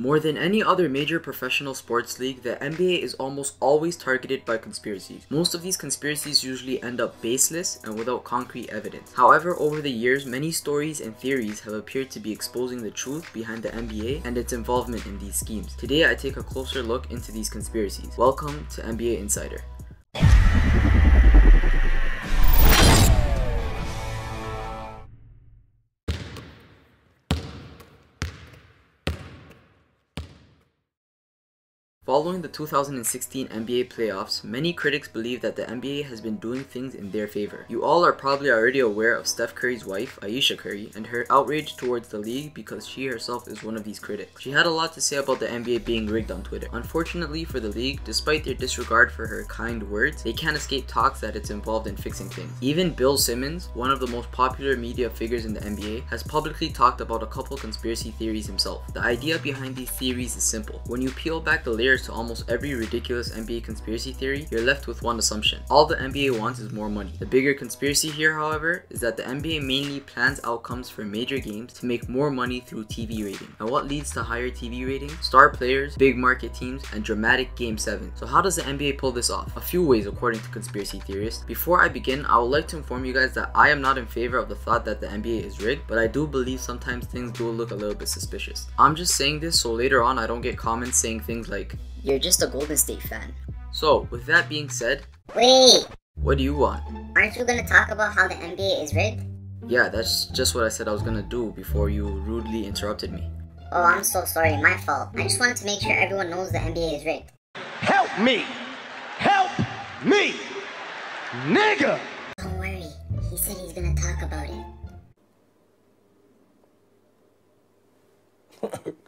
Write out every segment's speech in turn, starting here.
More than any other major professional sports league, the NBA is almost always targeted by conspiracies. Most of these conspiracies usually end up baseless and without concrete evidence. However, over the years, many stories and theories have appeared to be exposing the truth behind the NBA and its involvement in these schemes. Today, I take a closer look into these conspiracies. Welcome to NBA Insider. Following the 2016 NBA playoffs, many critics believe that the NBA has been doing things in their favor. You all are probably already aware of Steph Curry's wife, Ayesha Curry, and her outrage towards the league because she herself is one of these critics. She had a lot to say about the NBA being rigged on Twitter. Unfortunately for the league, despite their disregard for her kind words, they can't escape talks that it's involved in fixing things. Even Bill Simmons, one of the most popular media figures in the NBA, has publicly talked about a couple conspiracy theories himself. The idea behind these theories is simple. When you peel back the layers to almost every ridiculous NBA conspiracy theory, you're left with one assumption. All the NBA wants is more money. The bigger conspiracy here, however, is that the NBA mainly plans outcomes for major games to make more money through TV rating. And what leads to higher TV ratings? Star players, big market teams, and dramatic Game 7. So how does the NBA pull this off? A few ways according to conspiracy theorists. Before I begin, I would like to inform you guys that I am not in favor of the thought that the NBA is rigged, but I do believe sometimes things do look a little bit suspicious. I'm just saying this so later on I don't get comments saying things like, you're just a Golden State fan. So, with that being said, Wait! What do you want? Aren't you gonna talk about how the NBA is rigged? Yeah, that's just what I said I was gonna do before you rudely interrupted me. Oh, I'm so sorry, my fault. I just wanted to make sure everyone knows the NBA is rigged. Help me! Help me! Nigga! Don't worry, he said he's gonna talk about it.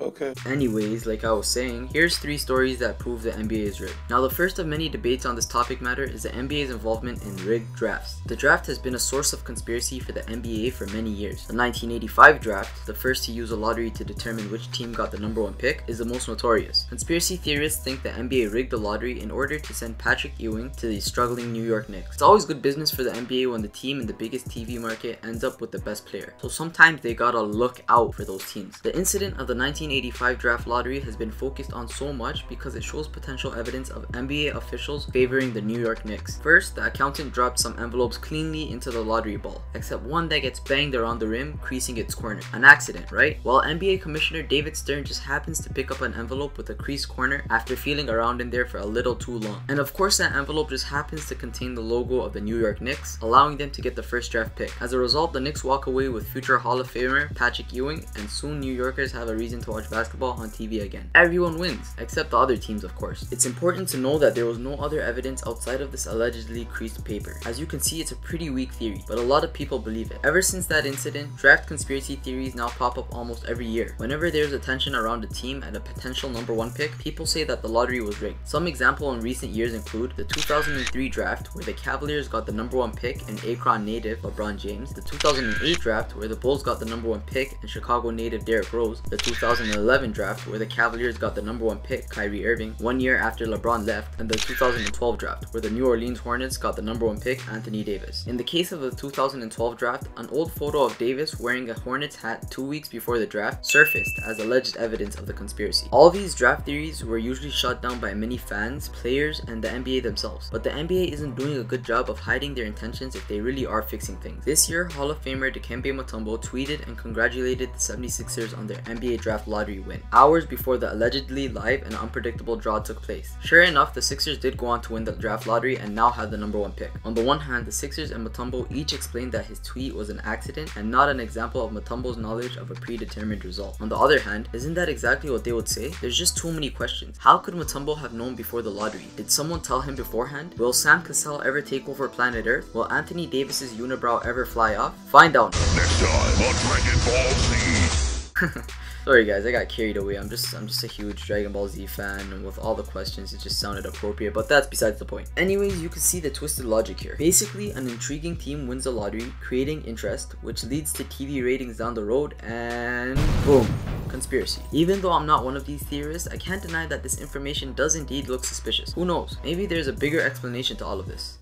Okay. Anyways, like I was saying, here's three stories that prove the NBA is rigged. Now the first of many debates on this topic matter is the NBA's involvement in rigged drafts. The draft has been a source of conspiracy for the NBA for many years. The 1985 draft, the first to use a lottery to determine which team got the number one pick, is the most notorious. Conspiracy theorists think the NBA rigged the lottery in order to send Patrick Ewing to the struggling New York Knicks. It's always good business for the NBA when the team in the biggest TV market ends up with the best player. So sometimes they gotta look out for those teams. The incident of the 19 1985 draft lottery has been focused on so much because it shows potential evidence of NBA officials favoring the New York Knicks. First, the accountant dropped some envelopes cleanly into the lottery ball, except one that gets banged around the rim, creasing its corner. An accident, right? While NBA Commissioner David Stern just happens to pick up an envelope with a creased corner after feeling around in there for a little too long. And of course that envelope just happens to contain the logo of the New York Knicks, allowing them to get the first draft pick. As a result, the Knicks walk away with future Hall of Famer Patrick Ewing, and soon New Yorkers have a reason to watch basketball on TV again. Everyone wins, except the other teams of course. It's important to know that there was no other evidence outside of this allegedly creased paper. As you can see, it's a pretty weak theory, but a lot of people believe it. Ever since that incident, draft conspiracy theories now pop up almost every year. Whenever there's attention around a team and a potential number one pick, people say that the lottery was rigged. Some example in recent years include the 2003 draft where the Cavaliers got the number one pick and Akron native LeBron James, the 2008 draft where the Bulls got the number one pick and Chicago native Derrick Rose, the 2011 2011 draft where the Cavaliers got the number one pick, Kyrie Irving, one year after LeBron left, and the 2012 draft where the New Orleans Hornets got the number one pick, Anthony Davis. In the case of the 2012 draft, an old photo of Davis wearing a Hornets hat two weeks before the draft surfaced as alleged evidence of the conspiracy. All these draft theories were usually shot down by many fans, players, and the NBA themselves, but the NBA isn't doing a good job of hiding their intentions if they really are fixing things. This year, Hall of Famer Dikembe Mutombo tweeted and congratulated the 76ers on their NBA draft lottery win, hours before the allegedly live and unpredictable draw took place. Sure enough, the Sixers did go on to win the draft lottery and now have the number one pick. On the one hand, the Sixers and Mutombo each explained that his tweet was an accident and not an example of Mutombo's knowledge of a predetermined result. On the other hand, isn't that exactly what they would say? There's just too many questions. How could Mutombo have known before the lottery? Did someone tell him beforehand? Will Sam Cassell ever take over planet Earth? Will Anthony Davis's unibrow ever fly off? Find out. Next time on Dragon Ball Z. Sorry guys, I got carried away. I'm just I'm just a huge Dragon Ball Z fan and with all the questions it just sounded appropriate, but that's besides the point. Anyways, you can see the twisted logic here. Basically, an intriguing team wins the lottery, creating interest, which leads to TV ratings down the road and boom, conspiracy. Even though I'm not one of these theorists, I can't deny that this information does indeed look suspicious. Who knows? Maybe there's a bigger explanation to all of this.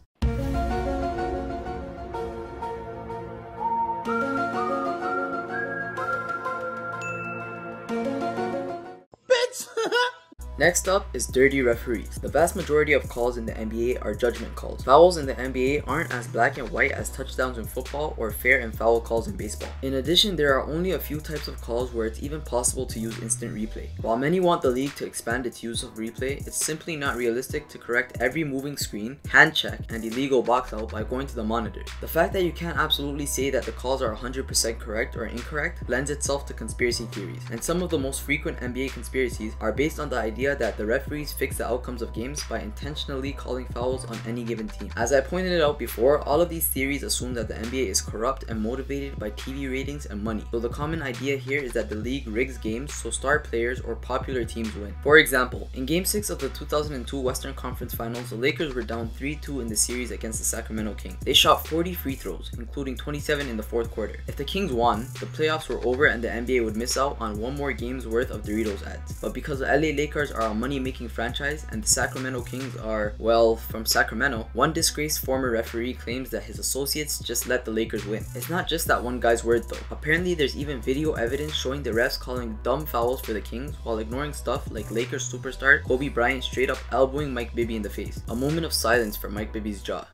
Next up is dirty referees. The vast majority of calls in the NBA are judgment calls. Fouls in the NBA aren't as black and white as touchdowns in football or fair and foul calls in baseball. In addition, there are only a few types of calls where it's even possible to use instant replay. While many want the league to expand its use of replay, it's simply not realistic to correct every moving screen, hand check, and illegal box out by going to the monitors. The fact that you can't absolutely say that the calls are 100% correct or incorrect lends itself to conspiracy theories, and some of the most frequent NBA conspiracies are based on the idea that the referees fix the outcomes of games by intentionally calling fouls on any given team. As I pointed it out before, all of these theories assume that the NBA is corrupt and motivated by TV ratings and money. So the common idea here is that the league rigs games so star players or popular teams win. For example, in game 6 of the 2002 Western Conference Finals, the Lakers were down 3-2 in the series against the Sacramento Kings. They shot 40 free throws, including 27 in the fourth quarter. If the Kings won, the playoffs were over and the NBA would miss out on one more game's worth of Doritos ads. But because the LA Lakers are a money making franchise and the Sacramento Kings are, well, from Sacramento, one disgraced former referee claims that his associates just let the Lakers win. It's not just that one guy's word though. Apparently, there's even video evidence showing the refs calling dumb fouls for the Kings while ignoring stuff like Lakers superstar Kobe Bryant straight up elbowing Mike Bibby in the face. A moment of silence for Mike Bibby's jaw.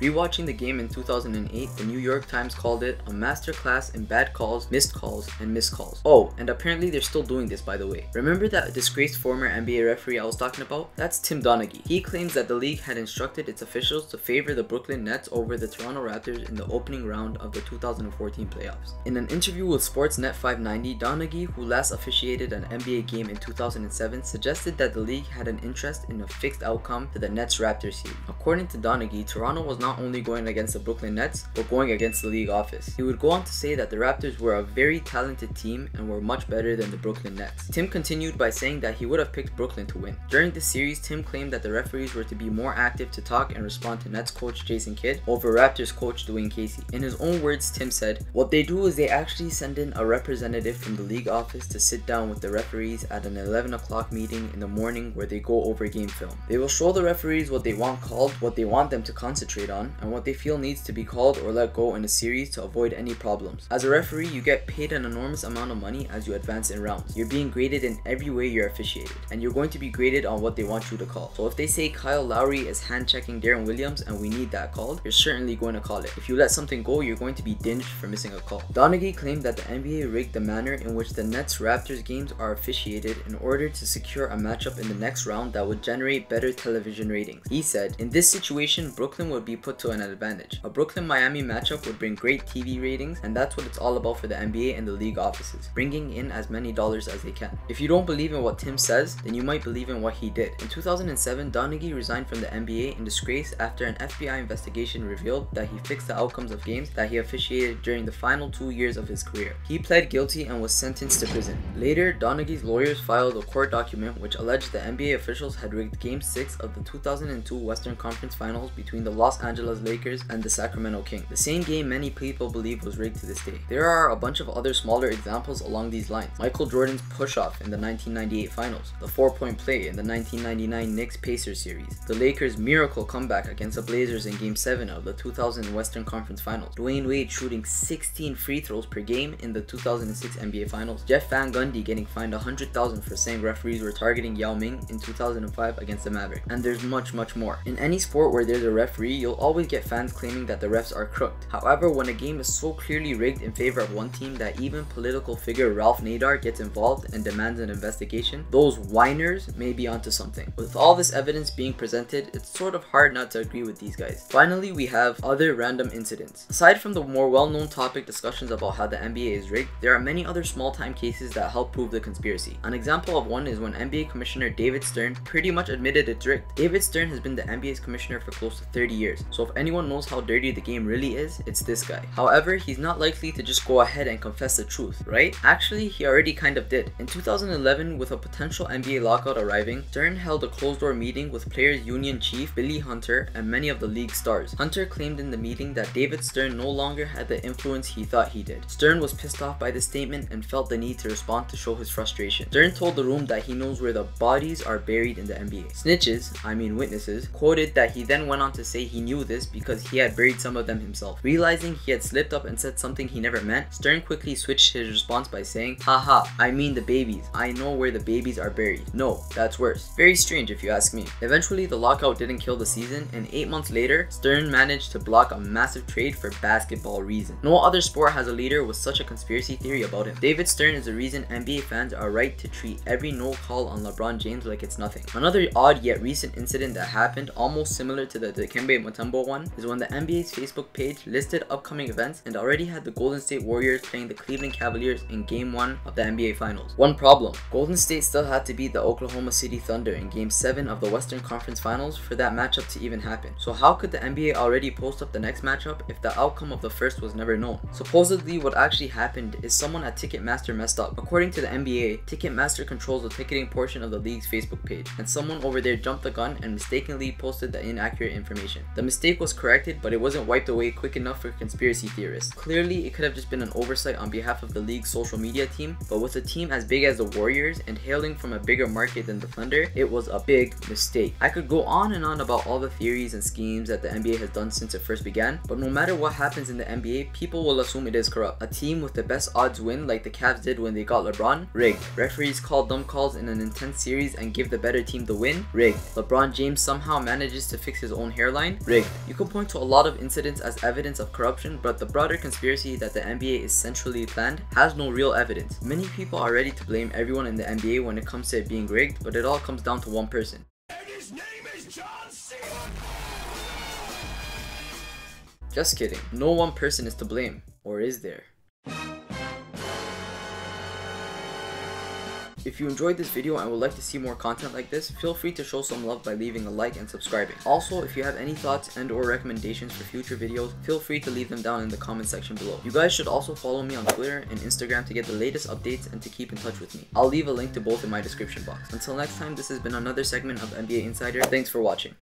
Rewatching the game in 2008, the New York Times called it a masterclass in bad calls, missed calls, and missed calls. Oh, and apparently they're still doing this by the way. Remember that disgraced former NBA referee I was talking about? That's Tim Donaghy. He claims that the league had instructed its officials to favor the Brooklyn Nets over the Toronto Raptors in the opening round of the 2014 playoffs. In an interview with Sportsnet 590, Donaghy, who last officiated an NBA game in 2007, suggested that the league had an interest in a fixed outcome to the Nets-Raptors series. According to Donaghy, Toronto was not not only going against the Brooklyn Nets, but going against the league office. He would go on to say that the Raptors were a very talented team and were much better than the Brooklyn Nets. Tim continued by saying that he would have picked Brooklyn to win. During the series, Tim claimed that the referees were to be more active to talk and respond to Nets coach Jason Kidd over Raptors coach Dwane Casey. In his own words, Tim said, What they do is they actually send in a representative from the league office to sit down with the referees at an 11 o'clock meeting in the morning where they go over game film. They will show the referees what they want called, what they want them to concentrate on, on and what they feel needs to be called or let go in a series to avoid any problems. As a referee, you get paid an enormous amount of money as you advance in rounds. You're being graded in every way you're officiated, and you're going to be graded on what they want you to call. So if they say Kyle Lowry is hand checking Deron Williams and we need that called, you're certainly going to call it. If you let something go, you're going to be dinged for missing a call. Donaghy claimed that the NBA rigged the manner in which the Nets Raptors games are officiated in order to secure a matchup in the next round that would generate better television ratings. He said, in this situation, Brooklyn would be put to an advantage. A Brooklyn-Miami matchup would bring great TV ratings and that's what it's all about for the NBA and the league offices, bringing in as many dollars as they can. If you don't believe in what Tim says, then you might believe in what he did. In 2007, Donaghy resigned from the NBA in disgrace after an FBI investigation revealed that he fixed the outcomes of games that he officiated during the final two years of his career. He pled guilty and was sentenced to prison. Later, Donaghy's lawyers filed a court document which alleged the NBA officials had rigged Game 6 of the 2002 Western Conference Finals between the Los Angeles Lakers and the Sacramento Kings, the same game many people believe was rigged to this day. There are a bunch of other smaller examples along these lines. Michael Jordan's push-off in the 1998 Finals, the four-point play in the 1999 Knicks-Pacers series, the Lakers' miracle comeback against the Blazers in Game 7 of the 2000 Western Conference Finals, Dwyane Wade shooting 16 free throws per game in the 2006 NBA Finals, Jeff Van Gundy getting fined 100,000 for saying referees were targeting Yao Ming in 2005 against the Mavericks, and there's much much more. In any sport where there's a referee, you'll always get fans claiming that the refs are crooked. However, when a game is so clearly rigged in favor of one team that even political figure Ralph Nader gets involved and demands an investigation, those whiners may be onto something. With all this evidence being presented, it's sort of hard not to agree with these guys. Finally, we have other random incidents. Aside from the more well-known topic discussions about how the NBA is rigged, there are many other small-time cases that help prove the conspiracy. An example of one is when NBA Commissioner David Stern pretty much admitted it's rigged. David Stern has been the NBA's commissioner for close to 30 years, So if anyone knows how dirty the game really is, it's this guy. However, he's not likely to just go ahead and confess the truth, right? Actually, he already kind of did. In 2011, with a potential NBA lockout arriving, Stern held a closed-door meeting with Players Union Chief Billy Hunter and many of the league stars. Hunter claimed in the meeting that David Stern no longer had the influence he thought he did. Stern was pissed off by the statement and felt the need to respond to show his frustration. Stern told the room that he knows where the bodies are buried in the NBA. Snitches, I mean witnesses, quoted that he then went on to say he knew this because he had buried some of them himself. Realizing he had slipped up and said something he never meant, Stern quickly switched his response by saying, Haha, I mean the babies. I know where the babies are buried. No, that's worse. Very strange if you ask me. Eventually, the lockout didn't kill the season, and 8 months later, Stern managed to block a massive trade for basketball reasons. No other sport has a leader with such a conspiracy theory about him. David Stern is the reason NBA fans are right to treat every no call on LeBron James like it's nothing. Another odd yet recent incident that happened almost similar to the Dikembe Mutombo one is when the NBA's Facebook page listed upcoming events and already had the Golden State Warriors playing the Cleveland Cavaliers in game 1 of the NBA Finals. One problem, Golden State still had to beat the Oklahoma City Thunder in game 7 of the Western Conference Finals for that matchup to even happen. So how could the NBA already post up the next matchup if the outcome of the first was never known? Supposedly what actually happened is someone at Ticketmaster messed up. According to the NBA, Ticketmaster controls the ticketing portion of the league's Facebook page, and someone over there jumped the gun and mistakenly posted the inaccurate information. The mistake was corrected, but it wasn't wiped away quick enough for conspiracy theorists. Clearly, it could have just been an oversight on behalf of the league's social media team, but with a team as big as the Warriors and hailing from a bigger market than the Thunder, it was a big mistake. I could go on and on about all the theories and schemes that the NBA has done since it first began, but no matter what happens in the NBA, people will assume it is corrupt. A team with the best odds win like the Cavs did when they got LeBron? Rigged. Referees call dumb calls in an intense series and give the better team the win? Rigged. LeBron James somehow manages to fix his own hairline? Rigged. You can point to a lot of incidents as evidence of corruption, but the broader conspiracy that the NBA is centrally planned has no real evidence. Many people are ready to blame everyone in the NBA when it comes to it being rigged, but it all comes down to one person. Just kidding. No one person is to blame. Or is there? If you enjoyed this video and would like to see more content like this, feel free to show some love by leaving a like and subscribing. Also, if you have any thoughts and or recommendations for future videos, feel free to leave them down in the comment section below. You guys should also follow me on Twitter and Instagram to get the latest updates and to keep in touch with me. I'll leave a link to both in my description box. Until next time, this has been another segment of NBA Insider. Thanks for watching.